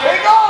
Take off!